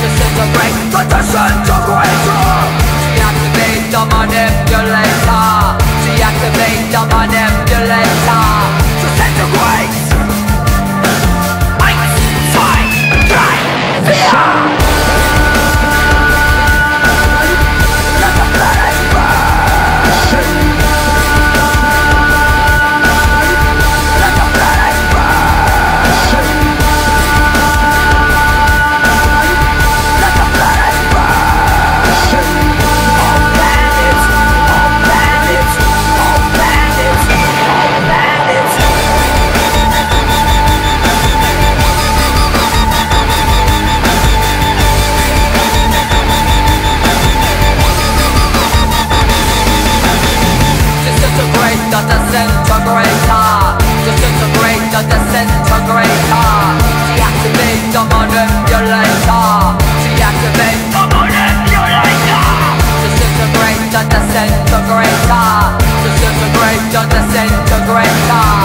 这是个鬼这这是个 the center of God.